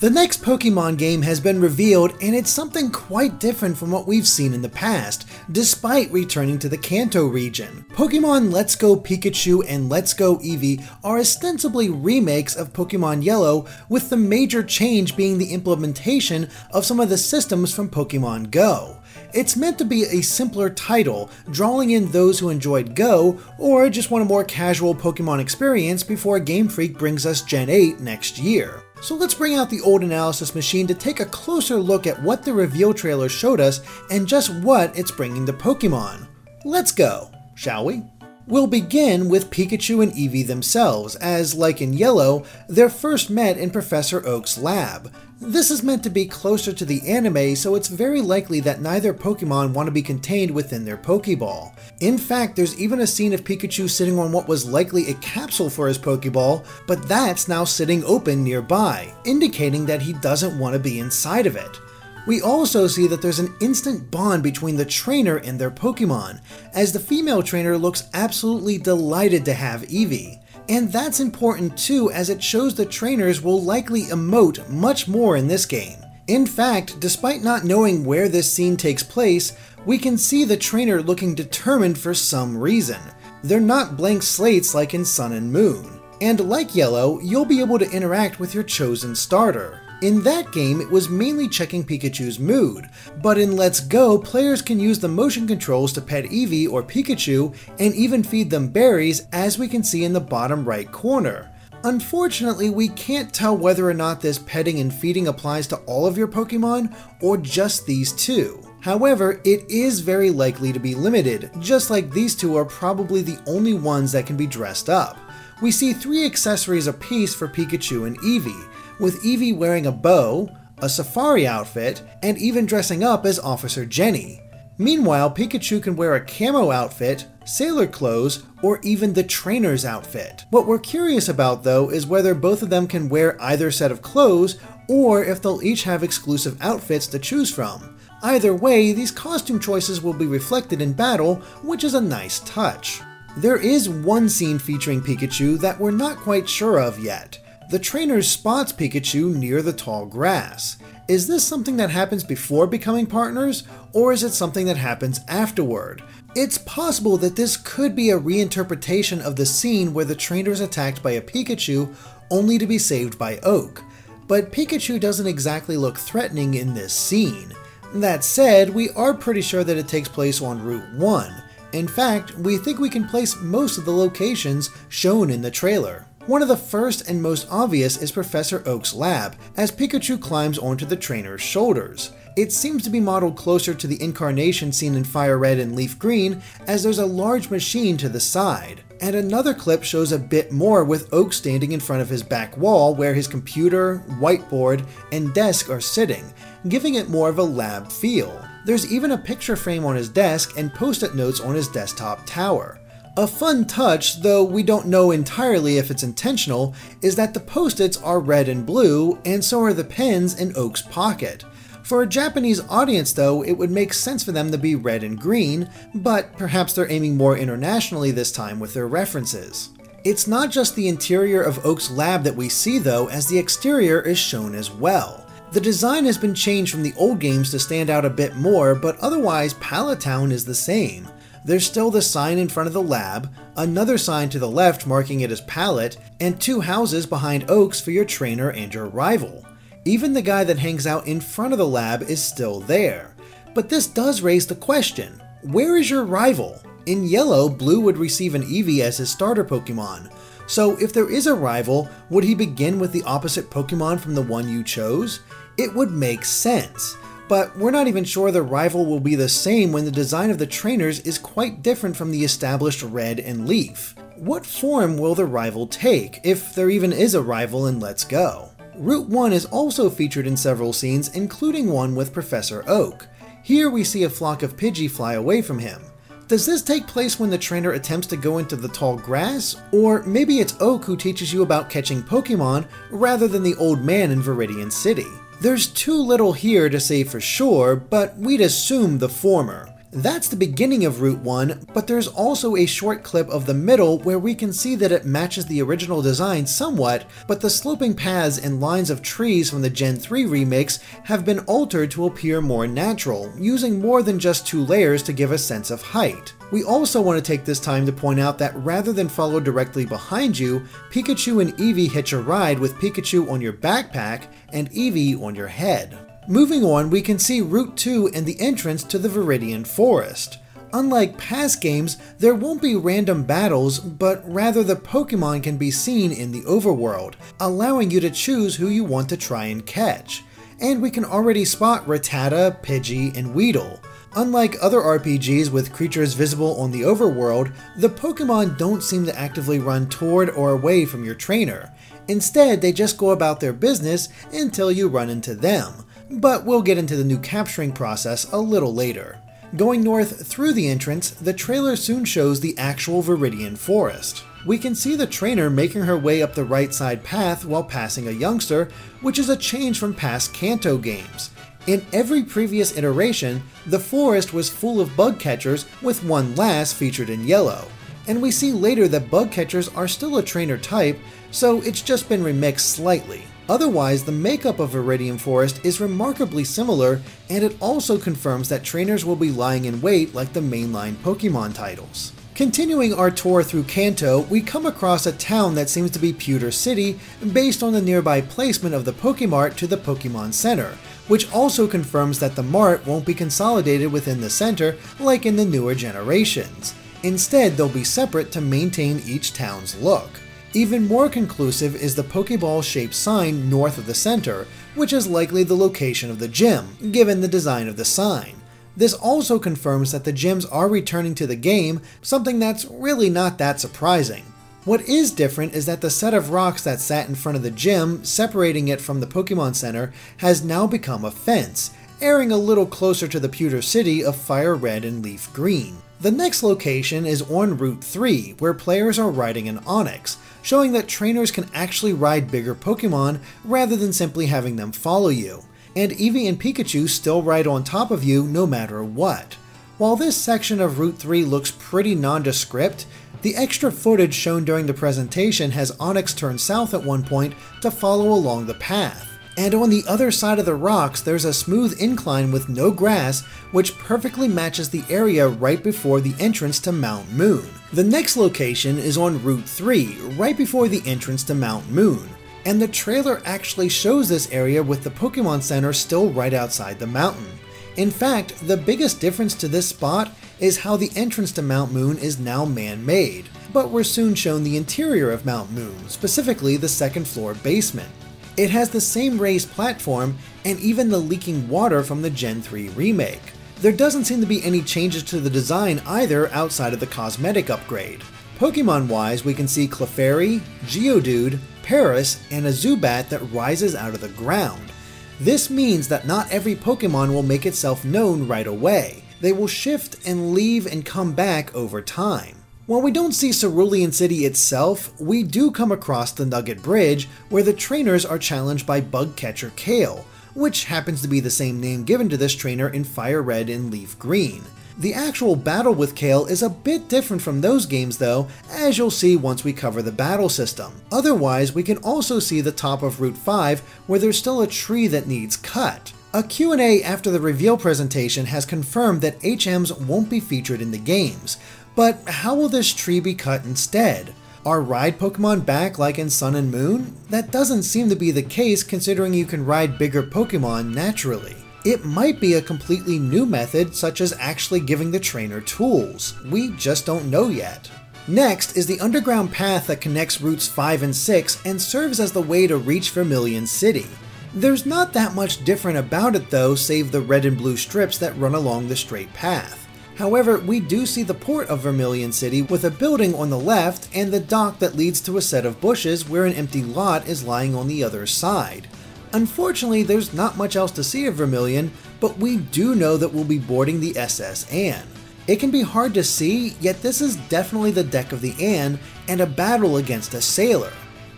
The next Pokemon game has been revealed and it's something quite different from what we've seen in the past, despite returning to the Kanto region. Pokemon Let's Go Pikachu and Let's Go Eevee are ostensibly remakes of Pokemon Yellow, with the major change being the implementation of some of the systems from Pokemon Go. It's meant to be a simpler title, drawing in those who enjoyed Go or just want a more casual Pokemon experience before Game Freak brings us Gen 8 next year. So let's bring out the old analysis machine to take a closer look at what the reveal trailer showed us and just what it's bringing to Pokemon. Let's go, shall we? We'll begin with Pikachu and Eevee themselves, as, like in Yellow, they're first met in Professor Oak's lab. This is meant to be closer to the anime, so it's very likely that neither Pokemon want to be contained within their Pokeball. In fact, there's even a scene of Pikachu sitting on what was likely a capsule for his Pokeball, but that's now sitting open nearby, indicating that he doesn't want to be inside of it. We also see that there's an instant bond between the trainer and their Pokemon, as the female trainer looks absolutely delighted to have Eevee. And that's important too, as it shows the trainers will likely emote much more in this game. In fact, despite not knowing where this scene takes place, we can see the trainer looking determined for some reason. They're not blank slates like in Sun and Moon. And like Yellow, you'll be able to interact with your chosen starter. In that game, it was mainly checking Pikachu's mood, but in Let's Go, players can use the motion controls to pet Eevee or Pikachu and even feed them berries as we can see in the bottom right corner. Unfortunately, we can't tell whether or not this petting and feeding applies to all of your Pokemon or just these two. However, it is very likely to be limited, just like these two are probably the only ones that can be dressed up. We see three accessories apiece for Pikachu and Eevee, with Eevee wearing a bow, a safari outfit, and even dressing up as Officer Jenny. Meanwhile, Pikachu can wear a camo outfit, sailor clothes, or even the trainer's outfit. What we're curious about though is whether both of them can wear either set of clothes or if they'll each have exclusive outfits to choose from. Either way, these costume choices will be reflected in battle, which is a nice touch. There is one scene featuring Pikachu that we're not quite sure of yet. The trainer spots Pikachu near the tall grass. Is this something that happens before becoming partners, or is it something that happens afterward? It's possible that this could be a reinterpretation of the scene where the trainer is attacked by a Pikachu only to be saved by Oak, but Pikachu doesn't exactly look threatening in this scene. That said, we are pretty sure that it takes place on Route 1. In fact, we think we can place most of the locations shown in the trailer. One of the first and most obvious is Professor Oak's lab, as Pikachu climbs onto the trainer's shoulders. It seems to be modeled closer to the incarnation seen in Fire Red and Leaf Green, as there's a large machine to the side. And another clip shows a bit more with Oak standing in front of his back wall where his computer, whiteboard, and desk are sitting, giving it more of a lab feel. There's even a picture frame on his desk and post-it notes on his desktop tower. A fun touch, though we don't know entirely if it's intentional, is that the post-its are red and blue, and so are the pens in Oak's pocket. For a Japanese audience, though, it would make sense for them to be red and green, but perhaps they're aiming more internationally this time with their references. It's not just the interior of Oak's lab that we see, though, as the exterior is shown as well. The design has been changed from the old games to stand out a bit more, but otherwise Pallet Town is the same. There's still the sign in front of the lab, another sign to the left marking it as Pallet, and two houses behind Oaks for your trainer and your rival. Even the guy that hangs out in front of the lab is still there. But this does raise the question, where is your rival? In yellow, Blue would receive an Eevee as his starter Pokemon. So if there is a rival, would he begin with the opposite Pokemon from the one you chose? It would make sense but we're not even sure the rival will be the same when the design of the trainers is quite different from the established Red and Leaf. What form will the rival take, if there even is a rival in Let's Go? Route 1 is also featured in several scenes, including one with Professor Oak. Here we see a flock of Pidgey fly away from him. Does this take place when the trainer attempts to go into the tall grass? Or maybe it's Oak who teaches you about catching Pokemon rather than the old man in Viridian City? There's too little here to say for sure, but we'd assume the former. That's the beginning of Route 1, but there's also a short clip of the middle where we can see that it matches the original design somewhat, but the sloping paths and lines of trees from the Gen 3 remakes have been altered to appear more natural, using more than just two layers to give a sense of height. We also want to take this time to point out that rather than follow directly behind you, Pikachu and Eevee hitch a ride with Pikachu on your backpack and Eevee on your head. Moving on, we can see Route 2 and the entrance to the Viridian Forest. Unlike past games, there won't be random battles, but rather the Pokemon can be seen in the overworld, allowing you to choose who you want to try and catch. And we can already spot Rattata, Pidgey, and Weedle. Unlike other RPGs with creatures visible on the overworld, the Pokemon don't seem to actively run toward or away from your trainer. Instead, they just go about their business until you run into them but we'll get into the new capturing process a little later. Going north through the entrance, the trailer soon shows the actual Viridian Forest. We can see the trainer making her way up the right side path while passing a youngster, which is a change from past Kanto games. In every previous iteration, the forest was full of bug catchers, with one last featured in yellow. And we see later that bug catchers are still a trainer type, so it's just been remixed slightly. Otherwise, the makeup of Viridian Forest is remarkably similar, and it also confirms that trainers will be lying in wait like the mainline Pokemon titles. Continuing our tour through Kanto, we come across a town that seems to be Pewter City based on the nearby placement of the Pokemart to the Pokemon Center, which also confirms that the Mart won't be consolidated within the center like in the newer generations. Instead, they'll be separate to maintain each town's look. Even more conclusive is the Pokeball-shaped sign north of the center, which is likely the location of the gym, given the design of the sign. This also confirms that the gyms are returning to the game, something that's really not that surprising. What is different is that the set of rocks that sat in front of the gym, separating it from the Pokemon Center, has now become a fence, airing a little closer to the pewter city of Fire Red and Leaf Green. The next location is on Route 3, where players are riding an Onix, showing that trainers can actually ride bigger Pokemon rather than simply having them follow you. And Eevee and Pikachu still ride on top of you no matter what. While this section of Route 3 looks pretty nondescript, the extra footage shown during the presentation has Onix turn south at one point to follow along the path. And on the other side of the rocks, there's a smooth incline with no grass, which perfectly matches the area right before the entrance to Mount Moon. The next location is on Route 3, right before the entrance to Mount Moon. And the trailer actually shows this area with the Pokemon Center still right outside the mountain. In fact, the biggest difference to this spot is how the entrance to Mount Moon is now man-made, but we're soon shown the interior of Mount Moon, specifically the second floor basement. It has the same raised platform and even the leaking water from the Gen 3 remake. There doesn't seem to be any changes to the design either outside of the cosmetic upgrade. Pokemon wise, we can see Clefairy, Geodude, Paras, and a Zubat that rises out of the ground. This means that not every Pokemon will make itself known right away. They will shift and leave and come back over time. While we don't see Cerulean City itself, we do come across the Nugget Bridge, where the trainers are challenged by bug catcher Cale, which happens to be the same name given to this trainer in Fire Red and Leaf Green. The actual battle with Cale is a bit different from those games though, as you'll see once we cover the battle system. Otherwise, we can also see the top of Route 5 where there's still a tree that needs cut. A Q&A after the reveal presentation has confirmed that HMs won't be featured in the games, but how will this tree be cut instead? Are ride Pokemon back like in Sun and Moon? That doesn't seem to be the case considering you can ride bigger Pokemon naturally. It might be a completely new method such as actually giving the trainer tools. We just don't know yet. Next is the underground path that connects routes 5 and 6 and serves as the way to reach Vermilion City. There's not that much different about it though save the red and blue strips that run along the straight path. However, we do see the port of Vermilion City with a building on the left and the dock that leads to a set of bushes where an empty lot is lying on the other side. Unfortunately, there's not much else to see of Vermilion, but we do know that we'll be boarding the SS Anne. It can be hard to see, yet this is definitely the deck of the Anne and a battle against a sailor.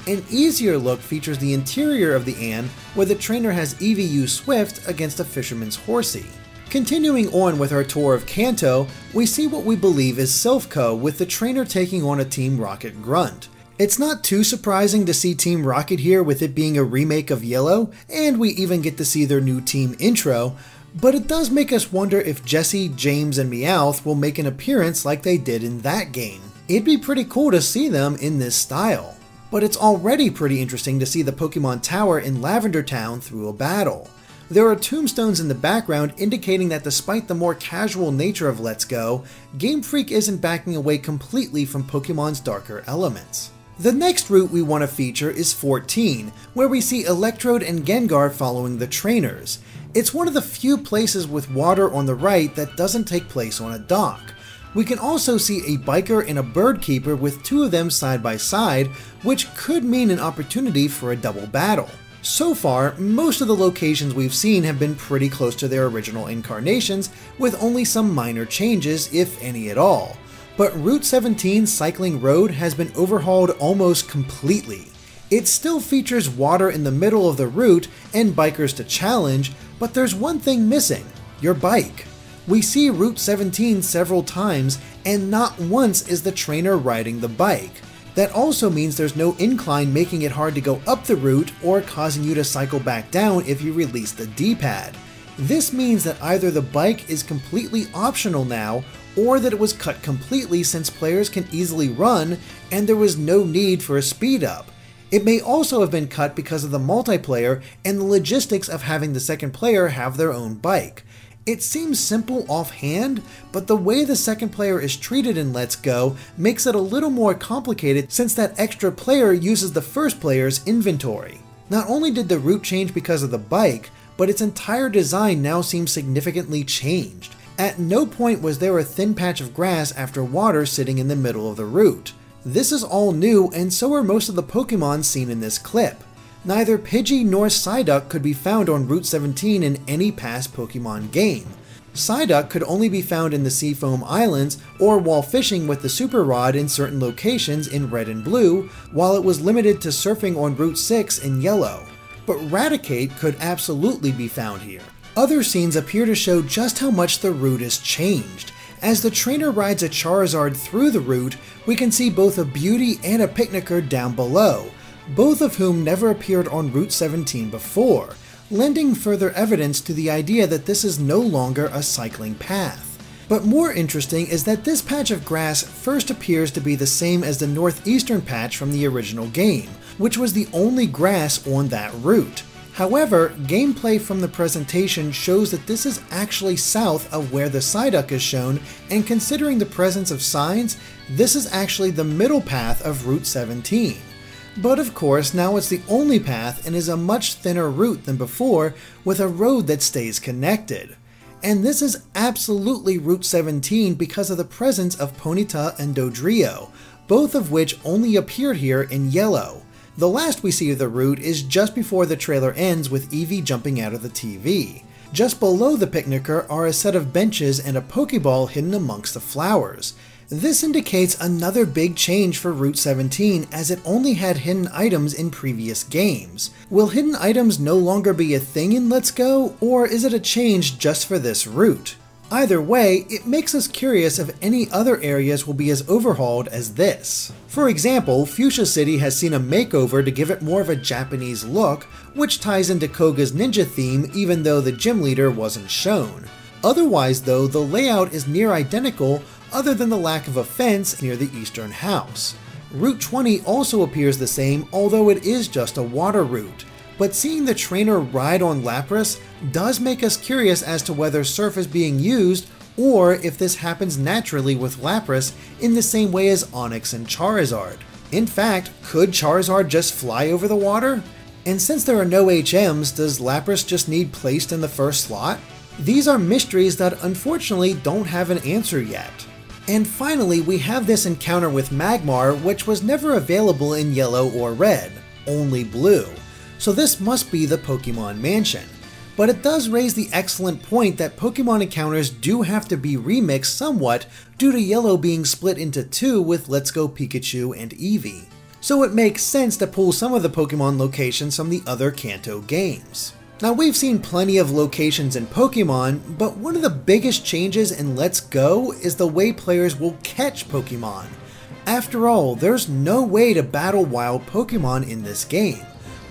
An easier look features the interior of the Anne, where the trainer has Eevee use Swift against a fisherman's Horsea. Continuing on with our tour of Kanto, we see what we believe is Silph Co with the trainer taking on a Team Rocket grunt. It's not too surprising to see Team Rocket here with it being a remake of Yellow, and we even get to see their new team intro, but it does make us wonder if Jessie, James, and Meowth will make an appearance like they did in that game. It'd be pretty cool to see them in this style. But it's already pretty interesting to see the Pokemon Tower in Lavender Town through a battle. There are tombstones in the background indicating that despite the more casual nature of Let's Go, Game Freak isn't backing away completely from Pokemon's darker elements. The next route we want to feature is 14, where we see Electrode and Gengar following the trainers. It's one of the few places with water on the right that doesn't take place on a dock. We can also see a biker and a bird keeper with two of them side by side, which could mean an opportunity for a double battle. So far, most of the locations we've seen have been pretty close to their original incarnations, with only some minor changes, if any at all. But Route 17 Cycling Road has been overhauled almost completely. It still features water in the middle of the route and bikers to challenge, but there's one thing missing your bike. We see Route 17 several times, and not once is the trainer riding the bike. That also means there's no incline making it hard to go up the route or causing you to cycle back down if you release the D-pad. This means that either the bike is completely optional now, or that it was cut completely since players can easily run and there was no need for a speed up. It may also have been cut because of the multiplayer and the logistics of having the second player have their own bike. It seems simple offhand, but the way the second player is treated in Let's Go makes it a little more complicated since that extra player uses the first player's inventory. Not only did the route change because of the bike, but its entire design now seems significantly changed. At no point was there a thin patch of grass after water sitting in the middle of the route. This is all new, and so are most of the Pokemon seen in this clip. Neither Pidgey nor Psyduck could be found on Route 17 in any past Pokemon game. Psyduck could only be found in the Seafoam Islands or while fishing with the Super Rod in certain locations in Red and Blue, while it was limited to surfing on Route 6 in Yellow. But Raticate could absolutely be found here. Other scenes appear to show just how much the route has changed. As the trainer rides a Charizard through the route, we can see both a Beauty and a Picnicker down below, both of whom never appeared on Route 17 before, lending further evidence to the idea that this is no longer a cycling path. But more interesting is that this patch of grass first appears to be the same as the northeastern patch from the original game, which was the only grass on that route. However, gameplay from the presentation shows that this is actually south of where the Psyduck is shown, and considering the presence of signs, this is actually the middle path of Route 17. But of course, now it's the only path and is a much thinner route than before, with a road that stays connected. And this is absolutely Route 17 because of the presence of Ponyta and Dodrio, both of which only appeared here in yellow. The last we see of the route is just before the trailer ends with Eevee jumping out of the TV. Just below the picnicker are a set of benches and a Pokeball hidden amongst the flowers. This indicates another big change for Route 17 as it only had hidden items in previous games. Will hidden items no longer be a thing in Let's Go, or is it a change just for this route? Either way, it makes us curious if any other areas will be as overhauled as this. For example, Fuchsia City has seen a makeover to give it more of a Japanese look, which ties into Koga's ninja theme even though the gym leader wasn't shown. Otherwise though, the layout is near identical other than the lack of a fence near the eastern house. Route 20 also appears the same, although it is just a water route. But seeing the trainer ride on Lapras does make us curious as to whether Surf is being used or if this happens naturally with Lapras in the same way as Onix and Charizard. In fact, could Charizard just fly over the water? And since there are no HMs, does Lapras just need placed in the first slot? These are mysteries that unfortunately don't have an answer yet. And finally, we have this encounter with Magmar, which was never available in yellow or red, only blue. So this must be the Pokemon Mansion. But it does raise the excellent point that Pokemon encounters do have to be remixed somewhat due to Yellow being split into two with Let's Go Pikachu and Eevee. So it makes sense to pull some of the Pokemon locations from the other Kanto games. Now we've seen plenty of locations in Pokemon, but one of the biggest changes in Let's Go is the way players will catch Pokemon. After all, there's no way to battle wild Pokemon in this game.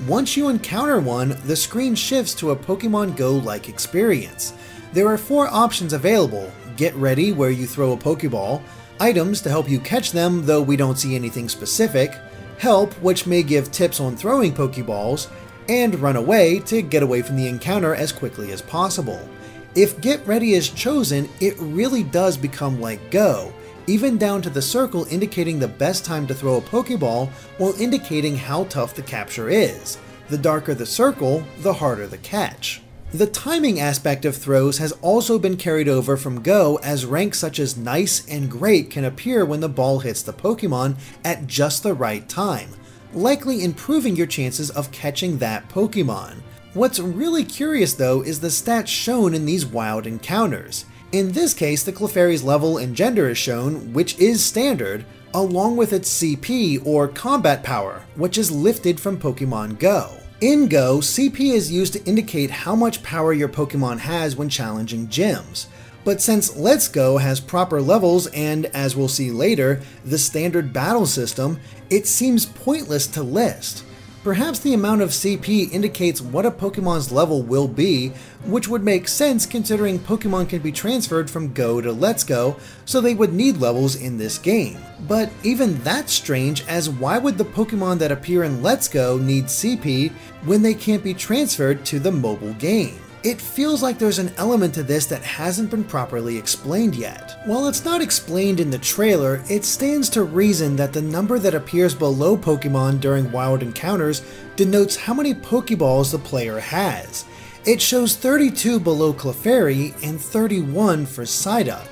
Once you encounter one, the screen shifts to a Pokemon Go-like experience. There are four options available, Get Ready where you throw a Pokeball, Items to help you catch them though we don't see anything specific, Help which may give tips on throwing Pokeballs, and run away to get away from the encounter as quickly as possible. If Get Ready is chosen, it really does become like Go, even down to the circle indicating the best time to throw a Pokeball while indicating how tough the capture is. The darker the circle, the harder the catch. The timing aspect of throws has also been carried over from Go as ranks such as Nice and Great can appear when the ball hits the Pokemon at just the right time, likely improving your chances of catching that Pokemon. What's really curious though is the stats shown in these wild encounters. In this case, the Clefairy's level and gender is shown, which is standard, along with its CP or combat power, which is lifted from Pokemon Go. In Go, CP is used to indicate how much power your Pokemon has when challenging gyms. But since Let's Go has proper levels and, as we'll see later, the standard battle system, it seems pointless to list. Perhaps the amount of CP indicates what a Pokemon's level will be, which would make sense considering Pokemon can be transferred from Go to Let's Go, so they would need levels in this game. But even that's strange as why would the Pokemon that appear in Let's Go need CP when they can't be transferred to the mobile game? It feels like there's an element to this that hasn't been properly explained yet. While it's not explained in the trailer, it stands to reason that the number that appears below Pokemon during wild encounters denotes how many Pokeballs the player has. It shows 32 below Clefairy and 31 for Psyduck.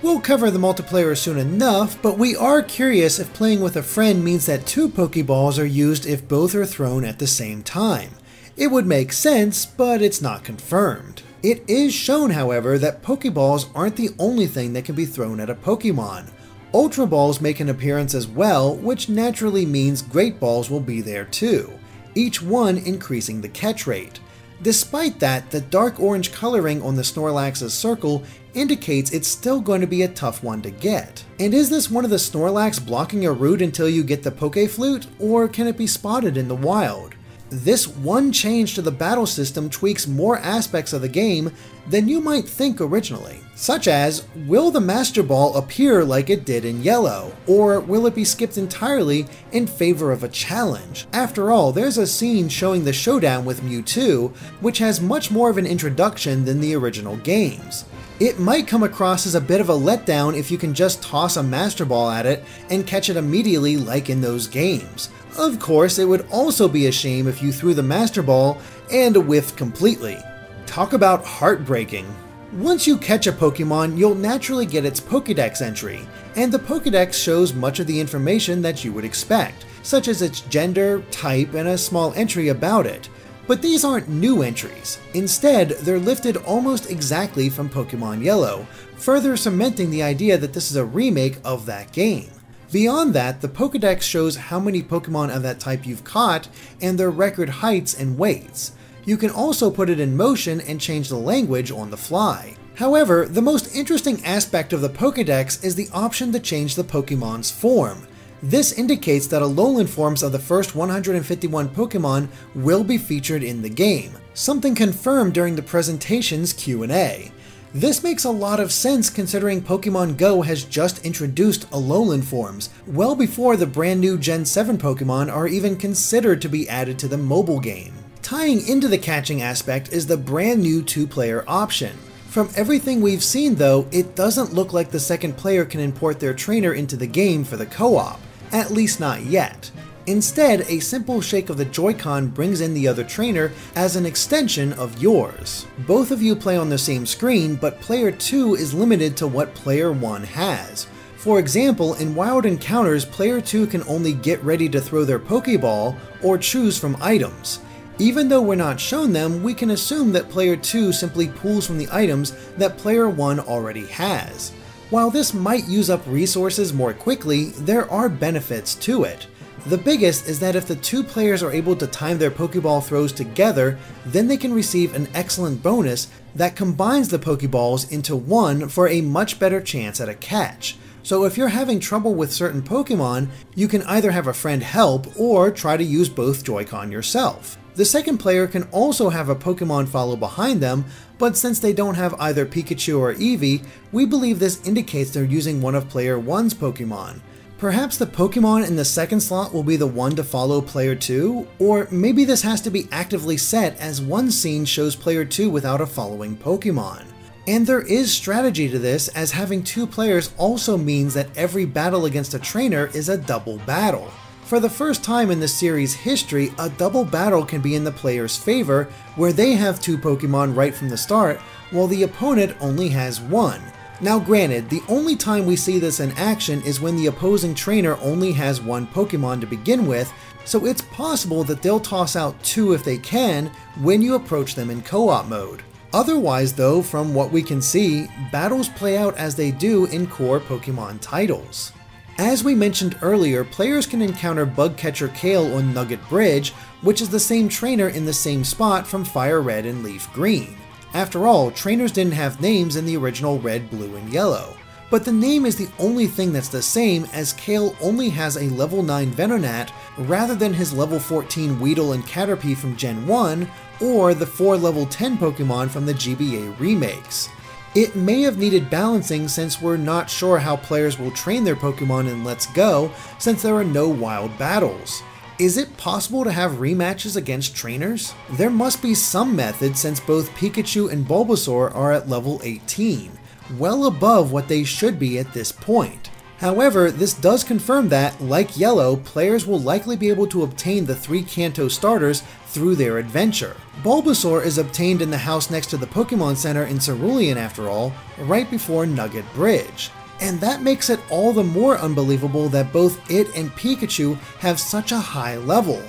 We'll cover the multiplayer soon enough, but we are curious if playing with a friend means that two Pokeballs are used if both are thrown at the same time. It would make sense, but it's not confirmed. It is shown, however, that Pokeballs aren't the only thing that can be thrown at a Pokemon. Ultra Balls make an appearance as well, which naturally means Great Balls will be there too, each one increasing the catch rate. Despite that, the dark orange coloring on the Snorlax's circle indicates it's still going to be a tough one to get. And is this one of the Snorlax blocking a route until you get the Poke Flute, or can it be spotted in the wild? This one change to the battle system tweaks more aspects of the game than you might think originally, such as, will the Master Ball appear like it did in Yellow, or will it be skipped entirely in favor of a challenge? After all, there's a scene showing the showdown with Mewtwo, which has much more of an introduction than the original games. It might come across as a bit of a letdown if you can just toss a Master Ball at it and catch it immediately like in those games. Of course, it would also be a shame if you threw the Master Ball and whiffed completely. Talk about heartbreaking. Once you catch a Pokemon, you'll naturally get its Pokedex entry, and the Pokedex shows much of the information that you would expect, such as its gender, type, and a small entry about it. But these aren't new entries. Instead, they're lifted almost exactly from Pokemon Yellow, further cementing the idea that this is a remake of that game. Beyond that, the Pokedex shows how many Pokemon of that type you've caught and their record heights and weights. You can also put it in motion and change the language on the fly. However, the most interesting aspect of the Pokedex is the option to change the Pokemon's form. This indicates that Alolan forms of the first 151 Pokemon will be featured in the game, something confirmed during the presentation's Q&A. This makes a lot of sense considering Pokemon Go has just introduced Alolan forms, well before the brand new Gen 7 Pokemon are even considered to be added to the mobile game. Tying into the catching aspect is the brand new two-player option. From everything we've seen though, it doesn't look like the second player can import their trainer into the game for the co-op, at least not yet. Instead, a simple shake of the Joy-Con brings in the other trainer as an extension of yours. Both of you play on the same screen, but player 2 is limited to what player 1 has. For example, in Wild Encounters, player 2 can only get ready to throw their Pokeball or choose from items. Even though we're not shown them, we can assume that player 2 simply pulls from the items that player 1 already has. While this might use up resources more quickly, there are benefits to it. The biggest is that if the two players are able to time their Pokeball throws together, then they can receive an excellent bonus that combines the Pokeballs into one for a much better chance at a catch. So if you're having trouble with certain Pokemon, you can either have a friend help or try to use both Joy-Con yourself. The second player can also have a Pokemon follow behind them, but since they don't have either Pikachu or Eevee, we believe this indicates they're using one of player 1's Pokemon. Perhaps the Pokemon in the second slot will be the one to follow player 2, or maybe this has to be actively set as one scene shows player 2 without a following Pokemon. And there is strategy to this, as having two players also means that every battle against a trainer is a double battle. For the first time in the series' history, a double battle can be in the player's favor, where they have two Pokemon right from the start, while the opponent only has one. Now granted, the only time we see this in action is when the opposing trainer only has one Pokemon to begin with, so it's possible that they'll toss out two if they can when you approach them in co-op mode. Otherwise though, from what we can see, battles play out as they do in core Pokemon titles. As we mentioned earlier, players can encounter Bugcatcher Cale on Nugget Bridge, which is the same trainer in the same spot from Fire Red and Leaf Green. After all, trainers didn't have names in the original Red, Blue, and Yellow. But the name is the only thing that's the same as Cale only has a level 9 Venonat rather than his level 14 Weedle and Caterpie from Gen 1 or the 4 level 10 Pokemon from the GBA remakes. It may have needed balancing since we're not sure how players will train their Pokemon in Let's Go since there are no wild battles. Is it possible to have rematches against trainers? There must be some method since both Pikachu and Bulbasaur are at level 18 well above what they should be at this point. However, this does confirm that, like Yellow, players will likely be able to obtain the three Kanto starters through their adventure. Bulbasaur is obtained in the house next to the Pokemon Center in Cerulean after all, right before Nugget Bridge. And that makes it all the more unbelievable that both it and Pikachu have such a high level.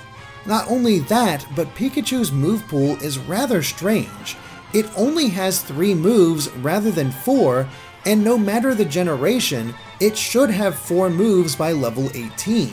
Not only that, but Pikachu's move pool is rather strange. It only has three moves rather than four, and no matter the generation, it should have four moves by level 18.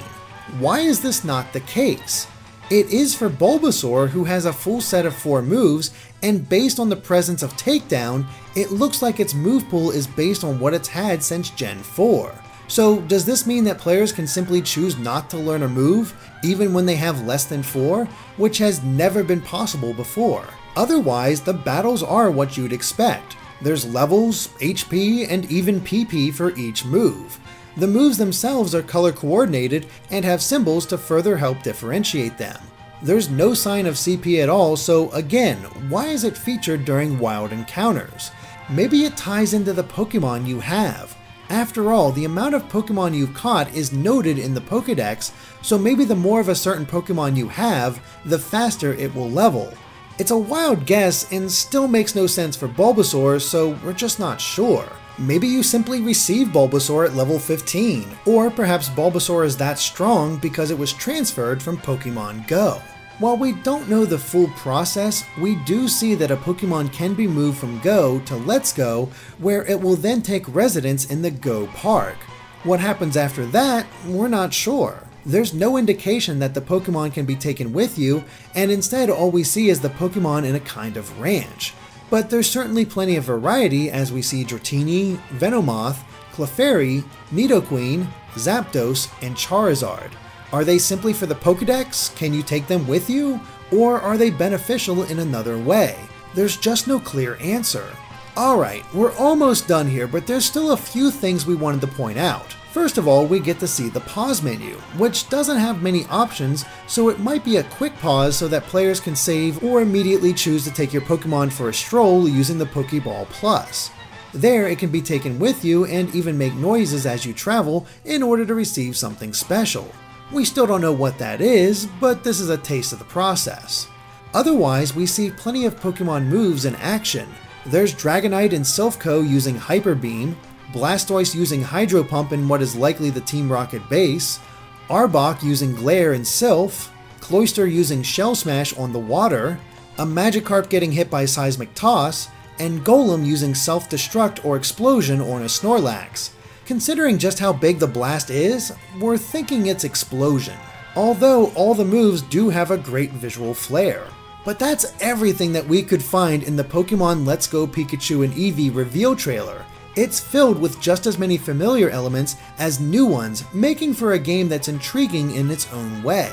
Why is this not the case? It is for Bulbasaur, who has a full set of 4 moves, and based on the presence of Takedown, it looks like its move pool is based on what it's had since Gen 4. So does this mean that players can simply choose not to learn a move, even when they have less than 4, which has never been possible before? Otherwise, the battles are what you'd expect. There's levels, HP, and even PP for each move. The moves themselves are color coordinated and have symbols to further help differentiate them. There's no sign of CP at all, so again, why is it featured during wild encounters? Maybe it ties into the Pokemon you have. After all, the amount of Pokemon you've caught is noted in the Pokedex, so maybe the more of a certain Pokemon you have, the faster it will level. It's a wild guess and still makes no sense for Bulbasaur, so we're just not sure. Maybe you simply received Bulbasaur at level 15, or perhaps Bulbasaur is that strong because it was transferred from Pokemon Go. While we don't know the full process, we do see that a Pokemon can be moved from Go to Let's Go, where it will then take residence in the Go Park. What happens after that, we're not sure. There's no indication that the Pokemon can be taken with you, and instead all we see is the Pokemon in a kind of ranch. But there's certainly plenty of variety as we see Dratini, Venomoth, Clefairy, Nidoqueen, Zapdos, and Charizard. Are they simply for the Pokedex? Can you take them with you? Or are they beneficial in another way? There's just no clear answer. Alright, we're almost done here, but there's still a few things we wanted to point out. First of all, we get to see the pause menu, which doesn't have many options, so it might be a quick pause so that players can save or immediately choose to take your Pokemon for a stroll using the Pokeball Plus. There, it can be taken with you and even make noises as you travel in order to receive something special. We still don't know what that is, but this is a taste of the process. Otherwise, we see plenty of Pokemon moves in action. There's Dragonite and Silph using Hyper Beam, Blastoise using Hydro Pump in what is likely the Team Rocket base, Arbok using Glare and Silph, Cloyster using Shell Smash on the water, a Magikarp getting hit by Seismic Toss, and Golem using Self-Destruct or Explosion on a Snorlax. Considering just how big the blast is, we're thinking it's Explosion. although all the moves do have a great visual flair. But that's everything that we could find in the Pokemon Let's Go Pikachu and Eevee reveal trailer. It's filled with just as many familiar elements as new ones, making for a game that's intriguing in its own way.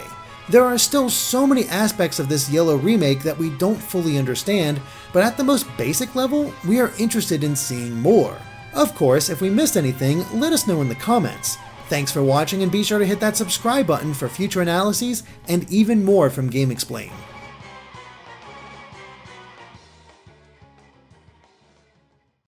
There are still so many aspects of this Yellow remake that we don't fully understand, but at the most basic level, we are interested in seeing more. Of course, if we missed anything, let us know in the comments. Thanks for watching and be sure to hit that subscribe button for future analyses and even more from GameXplain.